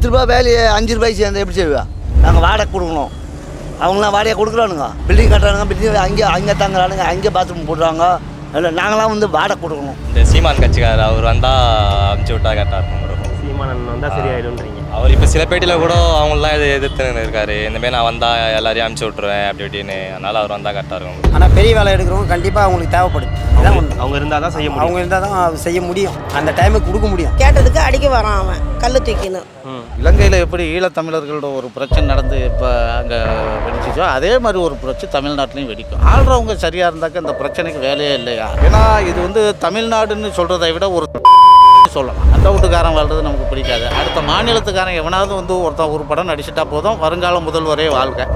பத்து ரூபா வேலையை அஞ்சு ரூபாய்க்கு சேர்ந்து எப்படி செய்வா? நாங்கள் வாடகை கொடுக்கணும். அவங்களாம் வாடகை கொடுக்குறானுங்க. பில்டிங் கட்டுறானுங்க பில்டிங் அங்கே அங்கே தங்குறானுங்க அங்கே பாத்ரூம் போடுறாங்க. இல்லை நாங்களாம் வந்து வாடகை கொடுக்கணும். இந்த சீமான் கட்சிக்காரர் அவர் வந்தால் அமுச்சு விட்டா கரெக்டாக இருக்கும் bro. சீமானன் வந்தால் சரியாயிடும்ன்றீங்க அவர் இப்போ சில பேட்டியில் கூட அவங்களாம் எது எதிர்த்துன்னு இருக்காரு. இந்தமாரி நான் வந்தால் எல்லாரையும் அமுச்சு விட்ருவேன் அப்படி இப்படின்னு. அதனால அவர் வந்தால் கரெக்டாக இருக்கும். ஆனால் பெரிய வேலை எடுக்கிறவங்க கண்டிப்பாக அவங்களுக்கு தேவைப்படுது. அவங்க இருந்தால் தான் செய்ய முடியும். அவங்க இருந்தால் தான் செய்ய முடியும். அந்த டைமுக்கு கொடுக்க முடியும். கேட்டதுக்கு அடிக்க வரான் அவன். கல் தூக்கின்னு. இலங்கையில் எப்படி ஈழத்தமிழர்களோட ஒரு பிரச்சனை நடந்து இப்போ அங்கே வெடிச்சிச்சோ அதே மாதிரி ஒரு பிரச்சனை தமிழ்நாட்டிலையும் வெடிக்கும். ஆள்றவங்க சரியாக இருந்தாக்க இந்த பிரச்சனைக்கு வேலையே இல்லையா? ஏன்னா இது வந்து தமிழ்நாடுன்னு சொல்கிறதை விட ஒரு சொல்லலாம். அந்த வீட்டுக்காரன் வாழ்றது நமக்கு பிடிக்காது. அடுத்த மாநிலத்துக்காரன் எவனாவது வந்து ஒருத்தன் ஒரு படம் நடிச்சிட்டா போதும். வருங்கால முதல்வரே வாழ்க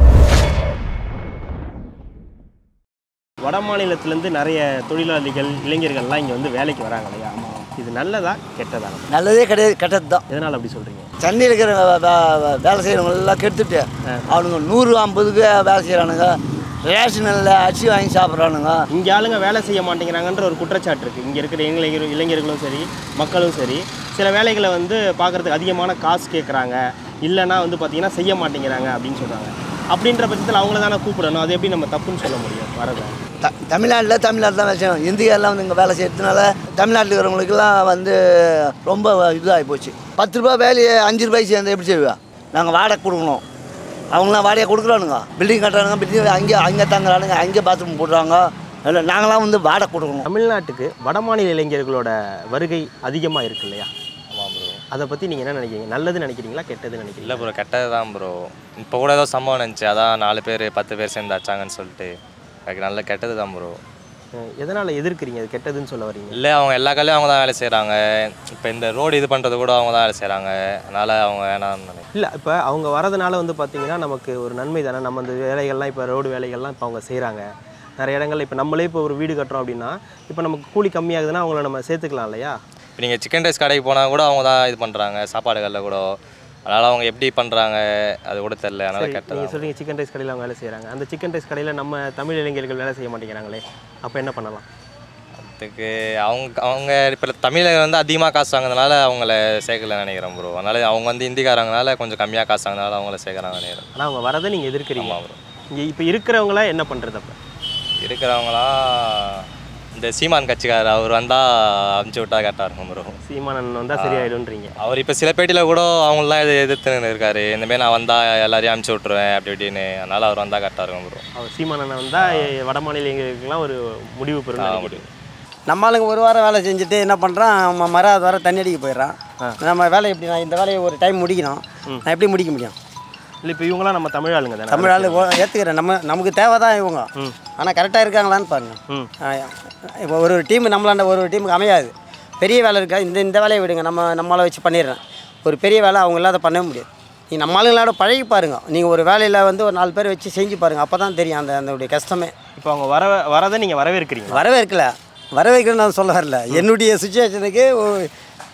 வட மாநிலத்திலேருந்து நிறைய தொழிலாளிகள் இளைஞர்கள்லாம் இங்கே வந்து வேலைக்கு வராங்க இல்லையா? இது நல்லதா கெட்டதா? நல்லதே கிடையாது கெட்டது தான் எதனால் அப்படி சொல்கிறீங்க சென்னையில் இருக்கிற வேலை செய்கிறவங்க எல்லாம் கெடுத்துட்டு அவனுங்க நூறு ஐம்பதுக்கு வேலை செய்கிறானுங்க ரேஷனில் அரிசி வாங்கி சாப்பிட்றானுங்க. இங்கே ஆளுங்க வேலை செய்ய மாட்டேங்கிறாங்கன்ற ஒரு குற்றச்சாட்டு இருக்குது இங்கே இருக்கிற இளைஞர் இளைஞர்களும் சரி மக்களும் சரி சில வேலைகளை வந்து பார்க்குறதுக்கு அதிகமான காசு கேட்குறாங்க இல்லைன்னா வந்து பார்த்தீங்கன்னா செய்ய மாட்டேங்கிறாங்க அப்படின்னு சொல்கிறாங்க அப்படின்ற பட்சத்தில் அவங்கள தானே கூப்பிடணும். அது எப்படி நம்ம தப்புன்னு சொல்ல முடியும்? வரதை. த தமிழ்நாட்டில் தமிழ்நாடு தான் வேலை செய்யணும் இந்தியாலாம் வந்து இங்கே வேலை செய்யறதுனால தமிழ்நாட்டில் இருக்கிறவங்களுக்கெல்லாம் வந்து ரொம்ப இதாகி போச்சு. பத்து ரூபா வேலையை அஞ்சு ரூபாய்க்கு சேர்ந்து எப்படி செய்வா? நாங்கள் வாடகை கொடுக்கணும். அவங்களாம் வாடகை கொடுக்குறானுங்க. பில்டிங் கட்டுறானுங்க பில்டிங் அங்கே அங்கே தங்குறானுங்க அங்கே பாத்ரூம் போடுறாங்க. இல்லை நாங்களாம் வந்து வாடகை கொடுக்கணும். தமிழ்நாட்டுக்கு வடமாநில இளைஞர்களோட வருகை அதிகமாக இருக்கு இல்லையா? ஆமாம் ப்ரோ அதை பற்றி நீங்கள் என்ன நினைக்கிறீங்க? நல்லது நினைக்கிறீங்களா கெட்டது நினைக்கிறீங்களா? இல்லை ப்ரோ கெட்டது தான் ப்ரோ இப்போ கூட ஏதோ சம்பவம் நினச்சி அதான் நாலு பேர் பத்து பேர் சேர்ந்து அடிச்சாங்கன்னு சொல்லிட்டு எனக்கு நல்ல கெட்டது தான் ப்ரோ எதனால் எதிர்க்கிறீங்க? அது கெட்டதுன்னு சொல்ல வரீங்க. இல்லை அவங்க எல்லா கல்லையும் அவங்க தான் வேலை செய்கிறாங்க இப்போ இந்த ரோடு இது பண்ணுறது கூட அவங்க தான் வேலை செய்கிறாங்க அதனால் அவங்க வேணாம்னு நினைக்கிறேன். இல்லை இப்போ அவங்க வரதுனால வந்து பார்த்தீங்கன்னா நமக்கு ஒரு நன்மை தானே. நம்ம இந்த வேலைகள்லாம் இப்போ ரோடு வேலைகள்லாம் இப்போ அவங்க செய்கிறாங்க நிறைய இடங்கள்ல இப்போ நம்மளே இப்போ ஒரு வீடு கட்டுறோம் அப்படின்னா இப்போ நமக்கு கூலி கம்மியாகுதுன்னா அவங்கள நம்ம சேர்த்துக்கலாம் இல்லையா? இப்போ நீங்கள் சிக்கன் ரைஸ் கடைக்கு போனால் கூட அவங்க தான் இது பண்ணுறாங்க சாப்பாடுகளில் கூட அதனால் அவங்க எப்படி பண்ணுறாங்க அது கூட தெரில அதனால் சரி கெட்டது நீங்கள் சொல்றீங்க சிக்கன் ரைஸ் கடையில் அவங்க வேலை செய்கிறாங்க அந்த சிக்கன் ரைஸ் கடையில் நம்ம தமிழ் இளைஞர்கள் வேலை செய்ய மாட்டேங்கிறாங்களே அப்போ என்ன பண்ணலாம்? அதுக்கு அவங்க அவங்க இப்போ தமிழில் வந்து அதிகமாக காசு வாங்குறதுனால அவங்கள சேர்க்கல நினைக்கிறேன் ப்ரோ அதனால அவங்க வந்து ஹிந்திக்காரங்கனால கொஞ்சம் கம்மியாக காசு வாங்கினால அவங்கள சேர்க்குறாங்க நினைக்கிறேன். ஆனால் அவங்க வரதை நீங்கள் எதிர்க்கிறீங்க. ப்ரோ இங்கே இப்போ இருக்கிறவங்களாம் என்ன பண்ணுறது அப்போ? இருக்கிறவங்களாம் இந்த சீமான் கட்சிக்காரர் அவர் வந்தால் அமுச்சு விட்டா கரெக்டாக இருக்கும் ப்ரோ சீமானன் வந்தால் சரியாயிடும்ன்றீங்க அவர் இப்போ சில பேட்டியில் கூட அவங்களாம் எது எதிர்த்துன்னு இருக்காரு. இந்தமாரி நான் வந்தால் எல்லாரையும் அமுச்சு விட்ருவேன் அப்படி இப்படின்னு. அதனால் அவர் வந்தால் கரெக்டாக இருக்கும் ப்ரோ அவர் சீமானனை வந்தால் வட மாநிலங்களுக்கெல்லாம் ஒரு முடிவு பெறும் முடியும் நம்ம ஆளுங்க ஒரு வாரம் வேலை செஞ்சுட்டு என்ன பண்ணுறான் நம்ம மறாவது வாரம் தண்ணி அடிக்க போயிடுறான். நம்ம வேலை எப்படி நான் இந்த வேலையை ஒரு டைம் முடிக்கணும். நான் எப்படி முடிக்க முடியும்? இல்லை இப்போ இவங்களாம் நம்ம தமிழ் ஆளுங்க தானே. தமிழ் ஆளு ஏற்றுக்கிறேன் நம்ம நமக்கு தேவை தான் இவங்க ஆனால் கரெக்டாக இருக்காங்களான்னு பாருங்க. ம். இப்போ ஒரு ஒரு டீம் நம்மளாண்ட ஒரு ஒரு டீமுக்கு அமையாது. பெரிய வேலை இருக்கா? இந்த இந்த வேலையை விடுங்க. நம்ம நம்மளால வச்சு பண்ணிடுறேன். ஒரு பெரிய வேலை அவங்க இல்லாத பண்ணவே முடியாது. நீ நம்ம ஆளுங்களோட பழகி பாருங்க. நீங்கள் ஒரு வேலையில் வந்து ஒரு நாலு பேர் வச்சு செஞ்சு பாருங்க. அப்போ தான் தெரியும் அந்த அதனுடைய கஷ்டமே. இப்போ அவங்க வர வரதை நீங்கள் வரவேற்கிறீங்க. வரவேற்கல. வரவேற்கிறேன்னு நான் சொல்ல வரல. என்னுடைய சுச்சுவேஷனுக்கு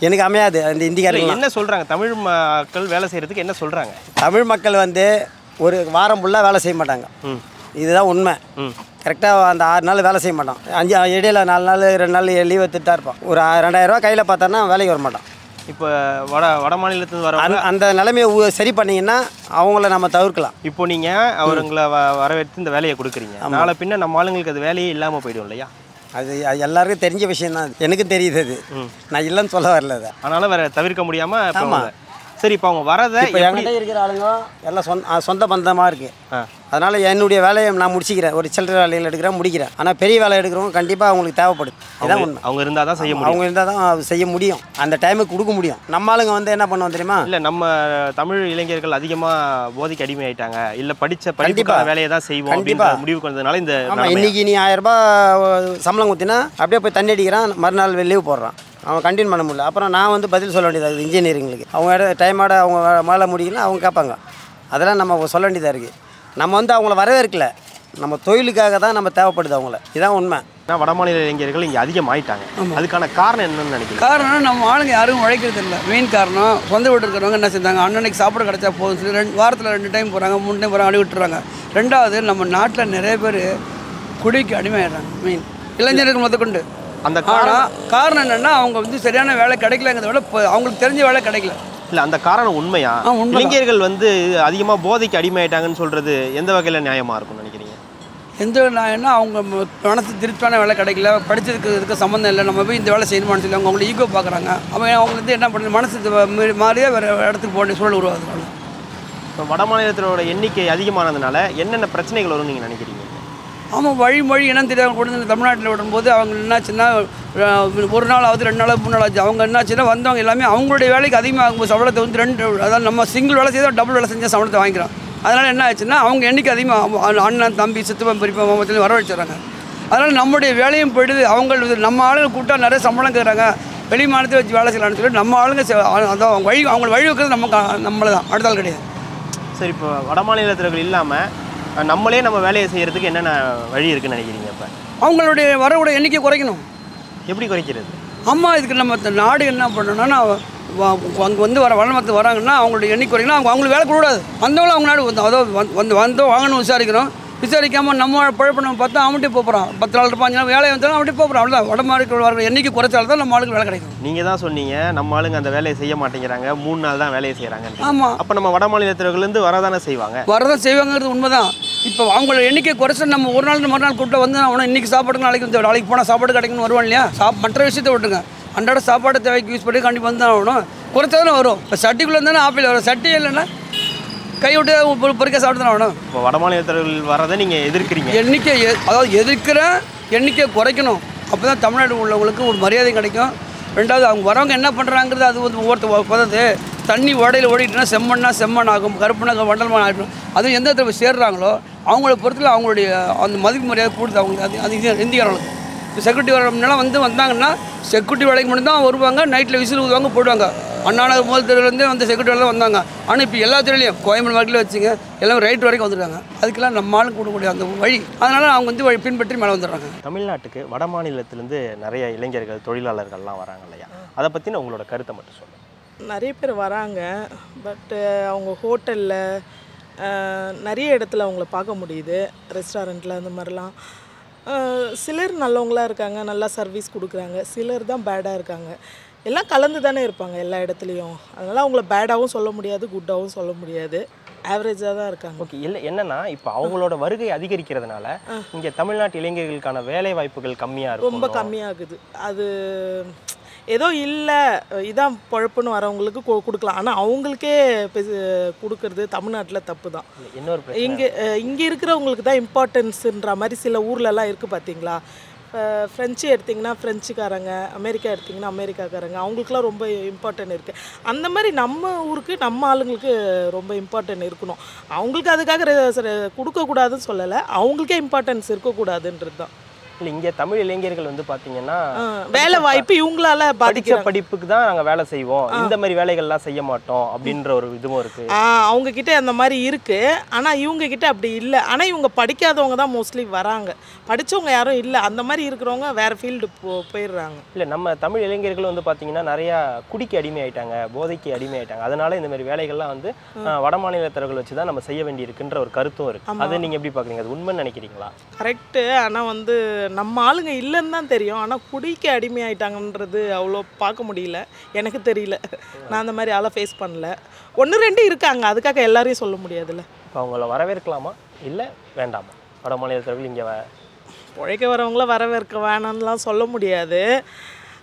எனக்கு அமையாது. அந்த இந்திக்காரங்க என்ன சொல்கிறாங்க தமிழ் மக்கள் வேலை செய்கிறதுக்கு என்ன சொல்கிறாங்க தமிழ் மக்கள் வந்து ஒரு வாரம் ஃபுல்லாக வேலை செய்ய மாட்டாங்க. இதுதான் உண்மை. கரெக்டாக அந்த ஆறு நாள் வேலை செய்ய மாட்டான். அஞ்சு இடையில நாலு நாள் ரெண்டு நாள் லீவ் எடுத்துட்டு தான் இருப்பான். ஒரு ரூபாய் கையில் பார்த்தான்னா வேலைக்கு வர மாட்டான். இப்போ வட வட மாநிலத்துலேருந்து வர அந்த நிலைமையை சரி பண்ணீங்கன்னா அவங்கள நம்ம தவிர்க்கலாம். இப்போ நீங்கள் அவருங்களை வ வரவேற்று இந்த வேலையை கொடுக்குறீங்க. நாளை பின்ன நம்ம ஆளுங்களுக்கு அது வேலையே இல்லாமல் போயிடும் இல்லையா? அது எல்லாருக்கும் தெரிஞ்ச விஷயம் தான் எனக்கும் தெரியுது அது. நான் இல்லைன்னு சொல்ல வரல அதை. அதனால வேற தவிர்க்க முடியாமல் இப்போ ஆமா. அவங்க- சரி இப்போ அவங்க வரதை இப்போ என்கிட்ட இருக்கிற ஆளுங்க எல்லாம் சொந்த சொந்த பந்தமாக இருக்குது. அதனால் என்னுடைய வேலையை நான் முடிச்சிக்கிறேன். ஒரு சில்லறை வேலைகள் எடுக்கிறேன் முடிக்கிறேன். ஆனால் பெரிய வேலை எடுக்கிறவங்க கண்டிப்பாக அவங்களுக்கு தேவைப்படுது இதான் உண்மை. அவங்க இருந்தால் தான் செய்ய முடியும். அவங்க இருந்தால் தான் செய்ய முடியும். அந்த டைமுக்கு கொடுக்க முடியும். நம்ம ஆளுங்க வந்து என்ன பண்ணுவோம் தெரியுமா? இல்லை நம்ம தமிழ் இளைஞர்கள் அதிகமாக போதைக்கு அடிமை ஆயிட்டாங்க இல்லை படித்த படிப்புக்கான வேலையை தான் செய்வோம் அப்படின்ற கண்டிப்பா. முடிவுக்கு வந்ததுனால இந்த ஆமாம் நிலைமை. இன்னைக்கு நீ ஆயிரம் ரூபாய் சம்பளம் குத்தினா அப்படியே போய் தண்ணி அடிக்கிறான். மறுநாள் லீவ் போடுறான். அவன் கண்டினியூ பண்ண முடியல. அப்புறம் நான் வந்து பதில் சொல்ல வேண்டியதாக இன்ஜினியரிங்களுக்கு அவங்க இட டைமோட அவங்க மேலே முடிக்கல அவங்க கேட்பாங்க. அதெல்லாம் நம்ம சொல்ல வேண்டியதாக இருக்குது. நம்ம வந்து அவங்கள வரவேற்கல. நம்ம தொழிலுக்காக தான் நம்ம தேவைப்படுது அவங்கள. இதான் உண்மை. ஏன்னா வடமாநில இளைஞர்கள் இங்கே அதிகமாயிட்டாங்க. அதுக்கான காரணம் என்னன்னு நினைக்கிறீங்க? காரணம் நம்ம ஆளுங்க யாரும் உழைக்கிறது இல்லை. மெயின் காரணம் சொந்த வீட்டு இருக்கிறவங்க என்ன செஞ்சாங்க அன்னன்னைக்கு சாப்பாடு கிடைச்சா போதும் சொல்லி ரெண்டு வாரத்தில் ரெண்டு டைம் போகிறாங்க மூணு டைம் போகிறாங்க அடி விட்டுறாங்க ரெண்டாவது நம்ம நாட்டில் நிறைய பேர் குடிக்கு அடிமையாயிடுறாங்க மெயின் இளைஞர்கள் முதற்கொண்டு. அந்த ஆனால் காரணம் என்னென்னா அவங்க வந்து சரியான வேலை கிடைக்கலங்கிறத விட அவங்களுக்கு தெரிஞ்ச வேலை கிடைக்கல. இல்ல அந்த காரணம் உண்மையா. இளைஞர்கள் வந்து அதிகமா போதைக்கு அடிமையாயிட்டாங்கன்னு சொல்றது எந்த வகையில நியாயமா இருக்கும்னு நினைக்கிறீங்க? எந்த நான் என்ன அவங்க மனசு திருப்தியான வேலை கிடைக்கல படிச்சதுக்கு இதுக்கு சம்மந்தம் இல்லை நம்ம போய் இந்த வேலை செய்யணுமான்னு சொல்லி அவங்க அவங்கள ஈகோ பார்க்குறாங்க அவன் அவங்க வந்து என்ன பண்ணுறது மனசு மாறியே வேறு இடத்துக்கு போக வேண்டிய சூழல் உருவாகுது. இப்போ வட மாநிலத்தினோட எண்ணிக்கை அதிகமானதுனால என்னென்ன பிரச்சனைகள் வரும்னு நீங்க நினைக்கிறீங்க? ஆமாம் வழிமொழி என்னன்னு இனம் தெரியாமல் கொண்டு வந்து தமிழ்நாட்டில் விடும்போது அவங்க என்னாச்சுன்னா ஒரு நாள் ஆகுது ரெண்டு நாள் மூணு நாள் ஆச்சு அவங்க என்னாச்சுன்னா வந்தவங்க எல்லாமே அவங்களுடைய வேலைக்கு அதிகமாகும் சம்பளத்தை வந்து ரெண்டு அதாவது நம்ம சிங்கிள் வேலை செய்தால் டபுள் வேலை செஞ்சால் சம்பளத்தை வாங்கிக்கிறோம் அதனால் என்ன ஆச்சுன்னா அவங்க எண்ணிக்கை அதிகமாக அண்ணன் தம்பி சித்தப்பன் பெரியப்பா மாமத்தில் வரவழைச்சிடுறாங்க. அதனால் நம்முடைய வேலையும் போயிடுது. அவங்க இது நம்ம ஆளுங்க கூப்பிட்டா நிறைய சம்பளம் கேட்குறாங்க வெளி மாநிலத்தை வச்சு வேலை செய்யலாம்னு சொல்லி நம்ம ஆளுங்க அதான் அவங்க வழி அவங்களை வழி வைக்கிறது நம்ம நம்மளை தான் அடுத்தால் கிடையாது. சரி இப்போ வட மாநிலத்தினர்கள் இல்லாமல் நம்மளே நம்ம வேலையை செய்யறதுக்கு என்னென்ன வழி இருக்குன்னு நினைக்கிறீங்க இப்போ அவங்களுடைய வரவுடைய எண்ணிக்கை குறைக்கணும். எப்படி குறைக்கிறது? அம்மா இதுக்கு நம்ம நாடு என்ன பண்ணணும்னா அங்கே வந்து வர வளமத்து வராங்கன்னா அவங்களுடைய எண்ணிக்கை குறைக்கணும். அவங்க அவங்களுக்கு வேலை கூடாது வந்தவங்களும் அவங்க நாடு வந்து அதாவது வந்து- வந்து வந்தோம் வாங்கணும் விசாரிக்கிறோம். விசாரிக்காமல் நம்ம பழப்பு நம்ம பார்த்தா அவன்கிட்ட போகிறோம் பத்து நாள் இருப்பாங்க வேலையை வந்தாலும் அவன்கிட்ட போகிறோம் அவ்வளோதான் வடமாடுக்கு வர எண்ணிக்கை குறைச்சால் தான் நம்ம ஆளுக்கு வேலை கிடைக்கும். நீங்க தான் சொன்னீங்க நம்ம ஆளுங்க அந்த வேலையை செய்ய மாட்டேங்கிறாங்க. மூணு நாள் தான் வேலையை செய்யறாங்க ஆமாம் அப்ப நம்ம வட மாநிலத்தினர்கள்லேருந்து வரதானே செய்வாங்க? வரதான் செய்வாங்கிறது உண்மைதான். இப்போ அவங்களோட எண்ணிக்கை குறைச்சு நம்ம ஒரு நாள் மறுநாள் கூப்பிட்டு வந்து அவனை இன்னைக்கு சாப்பாடுக்கு நாளைக்கு வந்து நாளைக்கு போனால் சாப்பாடு கிடைக்கும்னு வருவான் இல்லையா? சாப் மற்ற விஷயத்தை விட்டுங்க அன்றாட சாப்பாடு தேவைக்கு யூஸ் பண்ணி கண்டிப்பாக வந்து தான் ஆகணும். குறைச்சாலும் வரும். இப்போ சட்டிக்குள்ளே இருந்தாலும் ஆப்பிள் வரும். சட்டி இல்லைன்னா கை விட்டு பொறுக்க சாப்பிட்டு தான் ஆகணும். இப்போ வட வரதை நீங்க எதிர்க்கிறீங்க. எண்ணிக்கை அதாவது எதிர்க்கிற எண்ணிக்கை குறைக்கணும். அப்போ தான் தமிழ்நாடு உள்ளவங்களுக்கு ஒரு மரியாதை கிடைக்கும். ரெண்டாவது அவங்க வரவங்க என்ன பண்ணுறாங்கிறது அது வந்து ஒவ்வொருத்த பதது தண்ணி ஓடையில் ஓடிட்டுனா செம்மண்ணா செம்மண் ஆகும் கருப்புனா வண்டல்மண் ஆகிடும். அதுவும் எந்த இடத்துல போய் சேர்றாங்களோ அவங்கள பொறுத்துல அவங்களுடைய அந்த மதிப்பு மரியாதை கூடுது அவங்களுக்கு. அது அது இந்திய- இந்தியாவில் செக்யூரிட்டி வரலாம் வந்து வந்தாங்கன்னா செக்யூரிட்டி வேலைக்கு மட்டும் தான் வருவாங்க நைட்டில் விசில் ஊதுவாங்க போடுவாங்க. அண்ணாநகர் முதல் தெருவுலேருந்தே வந்து செக்யூரிட்டி வேலை வந்தாங்க. ஆனால் இப்போ எல்லா தெருவிலையும் கோயம்பேடு மார்க்கெட்டில் வச்சுங்க எல்லாம் ரைட் வரைக்கும் வந்துருக்காங்க அதுக்கெல்லாம் நம்ம ஆளுக்கு கொடுக்கக்கூடிய அந்த வழி. அதனால் அவங்க வந்து வழி பின்பற்றி மேலே வந்துடுறாங்க. தமிழ்நாட்டுக்கு வட மாநிலத்திலேருந்து நிறைய இளைஞர்கள் தொழிலாளர்கள்லாம் வராங்க இல்லையா? அதை பற்றின உங்களோட கருத்தை மட்டும் சொல்லுங்கள் நிறைய பேர் வராங்க பட்டு அவங்க ஹோட்டலில் நிறைய இடத்துல அவங்கள பார்க்க முடியுது. ரெஸ்டாரண்ட்டில் அந்த மாதிரிலாம். சிலர் நல்லவங்களா இருக்காங்க நல்லா சர்வீஸ் கொடுக்குறாங்க. சிலர் தான் பேடாக இருக்காங்க. எல்லாம் கலந்து தானே இருப்பாங்க எல்லா இடத்துலையும். அதனால் அவங்கள பேடாகவும் சொல்ல முடியாது குட்டாகவும் சொல்ல முடியாது. ஆவரேஜாக தான் இருக்காங்க. ஓகே இல்லை என்னன்னா இப்போ அவங்களோட வருகை அதிகரிக்கிறதுனால இங்கே தமிழ்நாட்டு இளைஞர்களுக்கான வேலை வாய்ப்புகள் கம்மியாக இருக்கும் ரொம்ப கம்மியாகுது. அது ஏதோ இல்லை இதான் பொழப்புன்னு வரவங்களுக்கு கொ- கொடுக்கலாம். ஆனால் அவங்களுக்கே கொடுக்கறது தமிழ்நாட்டில் தப்பு தான் இன்னொரு இங்கே இங்கே இருக்கிறவங்களுக்கு தான் இம்பார்ட்டன்ஸுன்ற மாதிரி சில ஊர்லலாம் இருக்குது பார்த்தீங்களா அஹ் ஃப்ரெஞ்சு எடுத்திங்கன்னா ஃப்ரெஞ்சுக்காரங்க அமெரிக்கா எடுத்திங்கன்னா அமெரிக்காக்காரங்க அவங்களுக்குலாம் ரொம்ப இம்பார்ட்டன்ட் இருக்குது அந்த மாதிரி நம்ம ஊருக்கு நம்ம ஆளுங்களுக்கு ரொம்ப இம்பார்ட்டன்ட் இருக்கணும். அவங்களுக்கு அதுக்காக கொடுக்கக்கூடாதுன்னு சொல்லலை அவங்களுக்கே இம்பார்ட்டன்ஸ் இருக்கக்கூடாதுன்றது தான். இல்லை இங்கே தமிழ் இளைஞர்கள் வந்து பார்த்தீங்கன்னா வேலை வாய்ப்பு இவங்களால படித்த படிப்புக்கு தான் நாங்கள் வேலை செய்வோம். இந்த மாதிரி வேலைகள்லாம் செய்ய மாட்டோம் அப்படின்ற ஒரு இதுவும் இருக்கு. அவங்க கிட்ட அந்த மாதிரி இருக்கு. ஆனா இவங்க கிட்ட அப்படி இல்லை. ஆனா இவங்க படிக்காதவங்க தான் மோஸ்ட்லி வராங்க. படிச்சவங்க யாரும் இல்லை. அந்த மாதிரி இருக்கிறவங்க வேற ஃபீல்டு போ போயிடுறாங்க. இல்லை நம்ம தமிழ் இளைஞர்கள் வந்து பார்த்தீங்கன்னா நிறையா குடிக்கு அடிமை ஆயிட்டாங்க போதைக்கு அடிமை ஆயிட்டாங்க அதனால இந்த மாதிரி வேலைகள்லாம் வந்து வட மாநிலத்தவர்கள் வச்சு தான் நம்ம செய்ய வேண்டி இருக்குன்ற ஒரு கருத்தும் இருக்கு. அதை நீங்கள் எப்படி பார்க்குறீங்க அது உண்மைன்னு நினைக்கிறீங்களா? கரெக்டு ஆனா வந்து நம்ம ஆளுங்க இல்லைன்னு தான் தெரியும். ஆனா குடிக்க அடிமை ஆயிட்டாங்கன்றது அவ்வளோ பார்க்க முடியல. எனக்கு தெரியல. நான் அந்த மாதிரி ஆளை ஃபேஸ் பண்ணல. ஒன்று ரெண்டு இருக்காங்க. அதுக்காக எல்லாரையும் சொல்ல முடியாதுல்ல. இப்போ அவங்கள வரவேற்கலாமா? இல்லை வேண்டாமா? வட மாநிலத்தவர்கள் இங்கே உழைக்க வரவங்கள வரவேற்க வேணாம்லாம் சொல்ல முடியாது.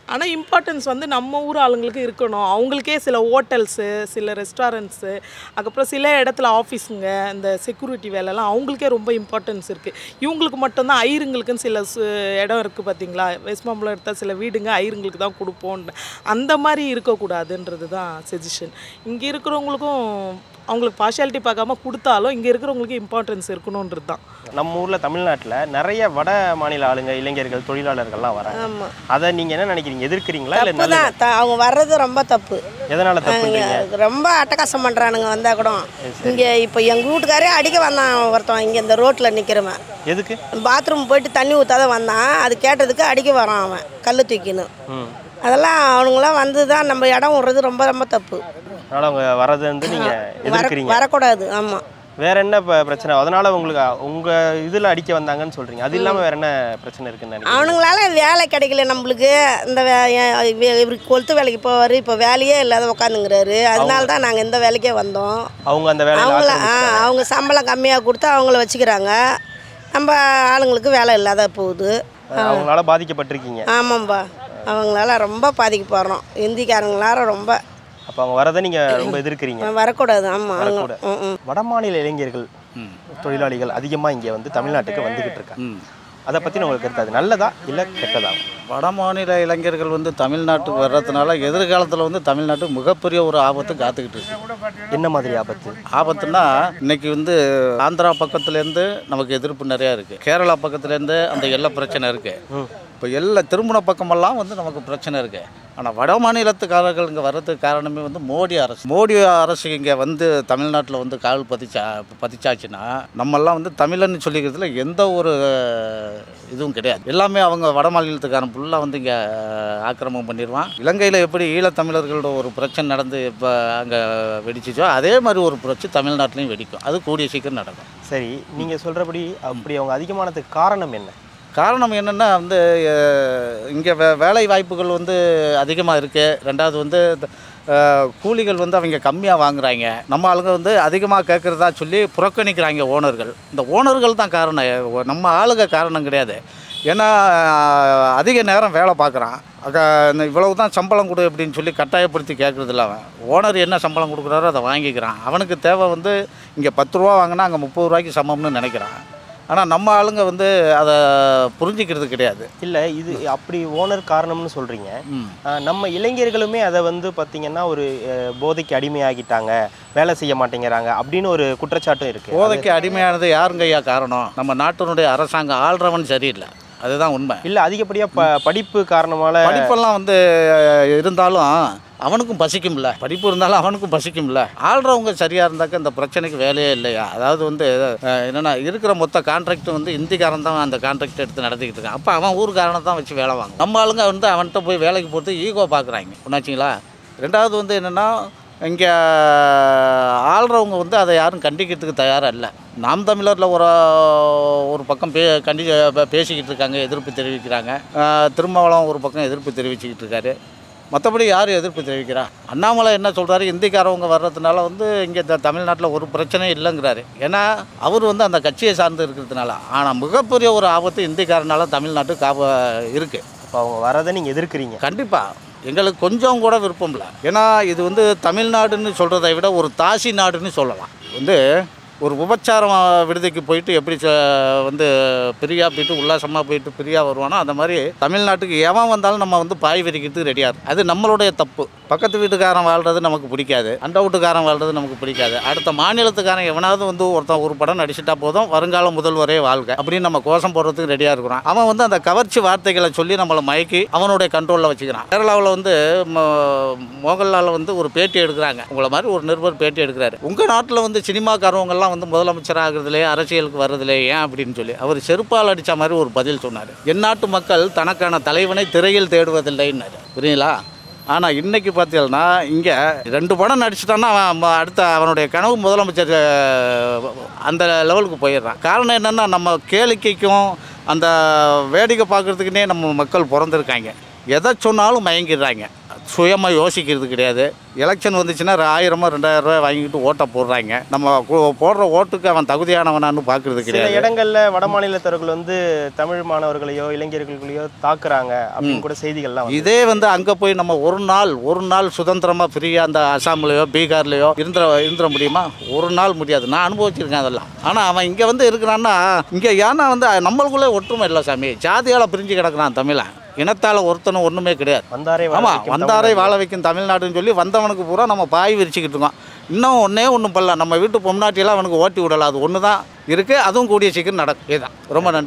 ஆனால் இம்பார்ட்டன்ஸ் வந்து நம்ம ஊர் ஆளுங்களுக்கு இருக்கணும். அவங்களுக்கே சில ஹோட்டல்ஸு சில ரெஸ்டாரண்ட்ஸு அதுக்கப்புறம் சில இடத்துல ஆஃபீஸுங்க இந்த செக்யூரிட்டி வேலைலாம் அவங்களுக்கே ரொம்ப இம்பார்ட்டன்ஸ் இருக்குது இவங்களுக்கு மட்டும்தான் ஐயருங்களுக்குன்னு சில சு- இடம் இருக்குது பார்த்தீங்களா வெஸ்ட் மாம்பலம் எடுத்தால் சில வீடுங்க ஐயருங்களுக்கு தான் கொடுப்போம் அந்த மாதிரி இருக்கக்கூடாதுன்றது தான் சஜஷன் இங்கே இருக்கிறவங்களுக்கும் அவங்களுக்கு பார்ஷாலிட்டி பார்க்காம கொடுத்தாலும் இங்கே இருக்கிறவங்களுக்கு இம்பார்ட்டன்ஸ் இருக்கணுன்றது தான். நம்ம ஊரில் தமிழ்நாட்டில் நிறைய வட மாநில ஆளுங்க இளைஞர்கள் தொழிலாளர்கள்லாம் வராங்க. அதை நீங்கள் என்ன நினைக்கிறீங்க? எதிர்க்கிறீங்களா இல்லை தப்பு அவங்க வர்றது ரொம்ப தப்பு. எதனால் அவங்க ரொம்ப அட்டகாசம் பண்ணுறானுங்க வந்தால் கூட. இங்கே இப்போ எங்கள் வீட்டுக்காரே அடிக்க வந்தான் ஒருத்தன் இங்கே இந்த ரோட்டில் நிற்கிறவன் எதுக்கு? பாத்ரூம் போயிட்டு தண்ணி ஊற்றாத வந்தான் அது கேட்டதுக்கு அடிக்க வரான் அவன் கல் தூக்கின்னு. அதெல்லாம் அவனுங்களாம் வந்து தான் நம்ம இடம் விடுறது ரொம்ப ரொம்ப தப்பு. அதனால் அவங்க வர்றது வந்து நீங்கள் எதிர்க்கிறீங்க. வரக்கூடாது ஆமாம் வேற என்ன பிரச்சனை? அதனால உங்களுக்கு உங்க இதுல அடிக்க வந்தாங்கன்னு சொல்றீங்க. அது இல்லாம வேற என்ன பிரச்சனை இருக்குன்னு அவனுங்களால வேலை கிடைக்கல நம்மளுக்கு. இந்த இவருக்கு கொளுத்து வேலைக்கு போவார் இப்போ வேலையே இல்லாத உட்காந்துங்கிறாரு அதனால தான் நாங்கள் இந்த வேலைக்கே வந்தோம். அவங்க அந்த வேலையில அவங்கள. அவங்க சம்பளம் கம்மியாக கொடுத்து அவங்கள வச்சுக்கிறாங்க. நம்ம ஆளுங்களுக்கு வேலை இல்லாத போகுது. அவங்களால பாதிக்கப்பட்டிருக்கீங்க. ஆமாம்பா. அவங்களால ரொம்ப பாதிக்கப்படுறோம். இந்திக்காரங்களால ரொம்ப. அப்ப அவங்க வரதை நீங்க ரொம்ப எதிர்க்கிறீங்க. வரக்கூடாது. ஆமாம் வடமாநில இளைஞர்கள் தொழிலாளிகள் அதிகமா இங்க வந்து தமிழ்நாட்டுக்கு வந்துகிட்டு இருக்காங்க. அதை பத்தி உங்களுக்கு அது நல்லதா இல்ல கெட்டதா வட மாநில இளைஞர்கள் வந்து தமிழ்நாட்டுக்கு வர்றதுனால எதிர்காலத்தில் வந்து தமிழ்நாட்டுக்கு மிகப்பெரிய ஒரு ஆபத்து காத்துக்கிட்டு இருக்கு. என்ன மாதிரி ஆபத்து? ஆபத்துனா இன்னைக்கு வந்து ஆந்திரா பக்கத்துலேருந்து நமக்கு எதிர்ப்பு நிறையா இருக்குது கேரளா பக்கத்துலேருந்து அந்த எல்லை பிரச்சனை இருக்குது இப்போ எல்லா திருமண பக்கமெல்லாம் வந்து நமக்கு பிரச்சனை இருக்குது ஆனால் வட மாநிலத்துக்காரர்கள் இங்கே வர்றதுக்கு காரணமே வந்து மோடி அரசு. மோடி அரசு இங்கே வந்து தமிழ்நாட்டில் வந்து கால் பதிச்சா பதிச்சாச்சுன்னா நம்மெல்லாம் வந்து தமிழன்னு சொல்லிக்கிறதுல எந்த ஒரு இதுவும் கிடையாது. எல்லாமே அவங்க வட மாநிலத்துக்காரன் ஃபுல்லாக வந்து இங்கே ஆக்கிரமம் பண்ணிடுவான் இலங்கையில் எப்படி ஈழத்தமிழர்களோட ஒரு பிரச்சனை நடந்து இப்போ அங்கே வெடிச்சிச்சோ அதே மாதிரி ஒரு பிரச்சனை தமிழ்நாட்டிலையும் வெடிக்கும். அது கூடிய சீக்கிரம் நடக்கும். சரி நீங்க சொல்றபடி அப்படி அவங்க அதிகமானதுக்கு காரணம் என்ன? காரணம் என்னென்னா வந்து இங்கே வே வேலை வாய்ப்புகள் வந்து அதிகமாக இருக்குது ரெண்டாவது வந்து கூலிகள் வந்து அவங்க கம்மியாக வாங்குறாங்க. நம்ம ஆளுங்க வந்து அதிகமாக கேட்குறதா சொல்லி புறக்கணிக்கிறாங்க ஓனர்கள். இந்த ஓனர்கள் தான் காரணம். நம்ம ஆளுங்க காரணம் கிடையாது. ஏன்னா அதிக நேரம் வேலை பார்க்குறான். அக்கா இந்த இவ்வளவு தான் சம்பளம் கொடு அப்படின்னு சொல்லி கட்டாயப்படுத்தி கேட்குறதில்ல அவன். ஓனர் என்ன சம்பளம் கொடுக்குறாரோ அதை வாங்கிக்கிறான். அவனுக்கு தேவை வந்து இங்கே பத்து ரூபா வாங்கினா அங்கே முப்பது ரூபாய்க்கு சமம்னு நினைக்கிறான். ஆனால் நம்ம ஆளுங்க வந்து அதை புரிஞ்சிக்கிறது கிடையாது. இல்ல இது அப்படி ஓனர் காரணம்னு. ஆஹ் நம்ம இளைஞர்களுமே அதை வந்து பாத்தீங்கன்னா ஒரு போதைக்கு அடிமையாகிட்டாங்க வேலை செய்ய மாட்டேங்கிறாங்க அப்படின்னு ஒரு குற்றச்சாட்டும் இருக்கு. போதைக்கு அடிமையானது யாருங்க ஐயா காரணம்? நம்ம நாட்டினுடைய அரசாங்கம் ஆள்றவன் சரியில்லை. அதுதான் உண்மை. இல்ல அதிகப்படியா ப படிப்பு காரணமால படிப்பெல்லாம் வந்து இருந்தாலும் அவனுக்கும் பசிக்கும்ல. படிப்பு இருந்தாலும் அவனுக்கும் பசிக்கும்ல. ஆள்றவங்க சரியாக இருந்தாக்க இந்த பிரச்சனைக்கு வேலையே இல்லையா? அதாவது வந்து என்னென்னா இருக்கிற மொத்த கான்ட்ராக்ட் வந்து இந்திக்காரன் தான் அந்த கான்ட்ராக்ட் எடுத்து நடத்திக்கிட்டு இருக்கான். அப்போ அவன் ஊருக்காரனை தான் வச்சு வேலை வாங்க நம்ம ஆளுங்க வந்து அவன்கிட்ட போய் வேலைக்கு போகிறது ஈகோ பார்க்குறாங்க ஒன்றாச்சிங்களா ரெண்டாவது வந்து என்னென்னா இங்கே ஆள்றவங்க வந்து அதை யாரும் கண்டிக்கிறதுக்கு தயாராக இல்லை. நாம் தமிழரில் ஒரு ஒரு பக்கம் பே கண்டி பேசிக்கிட்டு இருக்காங்க எதிர்ப்பு தெரிவிக்கிறாங்க. திருமாவளம் ஒரு பக்கம் எதிர்ப்பு தெரிவிச்சுக்கிட்டு இருக்காரு. மற்றபடி யார் எதிர்ப்பு தெரிவிக்கிறா? அண்ணாமலை என்ன சொல்கிறாரு இந்திக்காரவங்க வர்றதுனால வந்து இங்கே இந்த தமிழ்நாட்டில் ஒரு பிரச்சனையும் இல்லைங்கிறாரு. ஏன்னா அவர் வந்து அந்த கட்சியை சார்ந்து இருக்கிறதுனால. ஆனால் மிகப்பெரிய ஒரு ஆபத்து இந்திக்காரனால தமிழ்நாட்டுக்கு காப இருக்குது அப்ப அவங்க வரதை நீங்க எதிர்க்கிறீங்க? கண்டிப்பாக எங்களுக்கு கொஞ்சம் கூட விருப்பம் இல்லை. ஏன்னா இது வந்து தமிழ்நாடுன்னு சொல்கிறதை விட ஒரு தாசி நாடுன்னு சொல்லலாம். வந்து ஒரு உபச்சாரம் விடுதிக்கு போயிட்டு எப்படி ச- வந்து பிரியா போயிட்டு உல்லாசமாக போயிட்டு பிரியா வருவானோ அந்த மாதிரி தமிழ்நாட்டுக்கு எவன் வந்தாலும் நம்ம வந்து பாய் விரிக்கிறதுக்கு ரெடியாக இருக்கும் அது நம்மளுடைய தப்பு. பக்கத்து வீட்டுக்காரன் வாழ்றது நமக்கு பிடிக்காது. அண்ட வீட்டுக்காரன் வாழ்றது நமக்கு பிடிக்காது. அடுத்த மாநிலத்துக்காரன் எவனாவது வந்து ஒருத்தன் ஒரு படம் நடிச்சிட்டா போதும் வருங்கால முதல்வரே வாழ்க அப்படின்னு நம்ம கோஷம் போடுறதுக்கு ரெடியாக இருக்கிறோம். அவன் வந்து அந்த கவர்ச்சி வார்த்தைகளை சொல்லி நம்மளை மயக்கி அவனுடைய கண்ட்ரோலில் வச்சுக்கிறான். கேரளாவில் வந்து மோ- மோகன்லால் வந்து ஒரு பேட்டி எடுக்கிறாங்க. உங்களை மாதிரி ஒரு நிருபர் பேட்டி எடுக்கிறாரு. உங்கள் நாட்டில் வந்து சினிமாக்காரவங்கெல்லாம் வந்து முதலமைச்சர் ஆகுறதுலே அரசியலுக்கு வர்றதுலே ஏன் அப்படின்னு சொல்லி அவர் செருப்பால் அடித்த மாதிரி ஒரு பதில் சொன்னார். எந்நாட்டு மக்கள் தனக்கான தலைவனை திரையில் தேடுவதில்லைன்னாரு. புரியுங்களா ஆனால் இன்றைக்கி பார்த்தீங்கன்னா இங்கே ரெண்டு படம் நடிச்சிட்டான்னா அவன் அடுத்த அவனுடைய கனவு முதலமைச்சர் அந்த லெவலுக்கு போயிடுறான். காரணம் என்னென்னா நம்ம கேளிக்கைக்கும் அந்த வேடிக்கை பார்க்குறதுக்குன்னே நம்ம மக்கள் பிறந்திருக்காங்க. எதை சொன்னாலும் மயங்கிடுறாங்க. சுயமாக யோசிக்கிறது கிடையாது. எலெக்ஷன் வந்துச்சுன்னா ஆயிரமோ ரெண்டாயிரம் ரூபாய் வாங்கிட்டு ஓட்டை போடுறாங்க. நம்ம போடுற ஓட்டுக்கு அவன் தகுதியானவனான்னு பார்க்குறது கிடையாது. இடங்கள்ல வட மாநிலத்தவர்கள் வந்து தமிழ் மாணவர்களையோ இளைஞர்களையோ தாக்குறாங்க அப்படின்னு கூட செய்திகள்லாம் இதே வந்து அங்கே போய் நம்ம ஒரு நாள் ஒரு நாள் சுதந்திரமாக ஃப்ரீயாக அந்த அசாம்லேயோ பீகார்லேயோ இருந்துட இருந்துட முடியுமா? ஒரு நாள் முடியாது. நான் அனுபவிச்சிருக்கேன் அதெல்லாம். ஆனால் அவன் இங்கே வந்து இருக்கிறான்னா இங்கே ஏன்னா வந்து நம்மளுக்குள்ளே ஒற்றுமை இல்லை சாமி. ஜாதியால் பிரிஞ்சு கிடக்குறான் தமிழன். இனத்தால் ஒருத்தனும் ஒன்றுமே கிடையாது. வந்தாரே ஆமாம் வந்தாரை. வாழ வைக்கும் தமிழ்நாடுன்னு சொல்லி வந்தவனுக்கு பூரா நம்ம பாய் விரிச்சுக்கிட்டு இருக்கோம். இன்னும் ஒன்றே ஒன்றும் பண்ணல. நம்ம வீட்டு பொம்நாட்டியெல்லாம் அவனுக்கு ஓட்டி விடலாம் அது ஒன்று தான் இருக்குது அதுவும் கூடிய சீக்கிரம் நடக்கும். இதுதான். ரொம்ப நன்றி.